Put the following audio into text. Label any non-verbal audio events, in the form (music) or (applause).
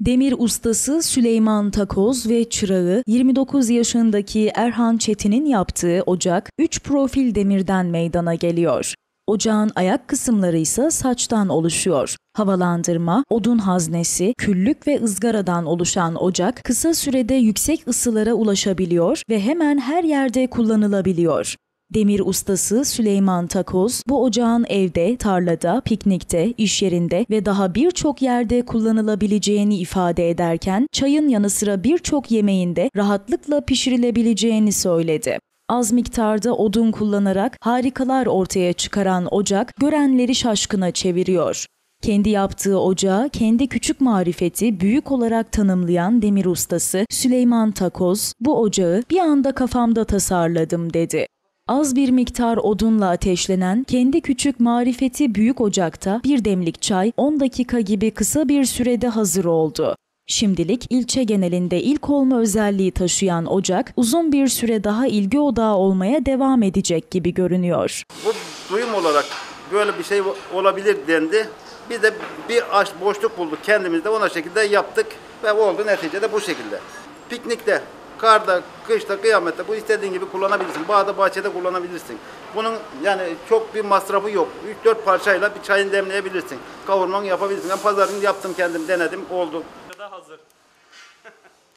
Demir ustası Süleyman Takoz ve çırağı 29 yaşındaki Erhan Çetin'in yaptığı ocak 3 profil demirden meydana geliyor. Ocağın ayak kısımları ise saçtan oluşuyor. Havalandırma, odun haznesi, küllük ve ızgaradan oluşan ocak kısa sürede yüksek ısılara ulaşabiliyor ve hemen her yerde kullanılabiliyor. Demir ustası Süleyman Takoz bu ocağın evde, tarlada, piknikte, iş yerinde ve daha birçok yerde kullanılabileceğini ifade ederken çayın yanı sıra birçok yemeğinde rahatlıkla pişirilebileceğini söyledi. Az miktarda odun kullanarak harikalar ortaya çıkaran ocak görenleri şaşkına çeviriyor. Kendi yaptığı ocağı kendi küçük marifeti büyük olarak tanımlayan demir ustası Süleyman Takoz, bu ocağı bir anda kafamda tasarladım dedi. Az bir miktar odunla ateşlenen kendi küçük marifeti büyük ocakta bir demlik çay 10 dakika gibi kısa bir sürede hazır oldu. Şimdilik ilçe genelinde ilk olma özelliği taşıyan ocak uzun bir süre daha ilgi odağı olmaya devam edecek gibi görünüyor. Bu duyum olarak böyle bir şey olabilir dendi. Biz de bir boşluk bulduk kendimizde ona şekilde yaptık ve oldu neticede bu şekilde. Piknikte, karda, kışta, kıyamette bu istediğin gibi kullanabilirsin. Bağda, bahçede kullanabilirsin. Bunun yani çok bir masrafı yok. 3-4 parçayla bir çayını demleyebilirsin. Kavurmanı yapabilirsin. Ben pazarını yaptım kendim denedim oldu. da hazır. (laughs)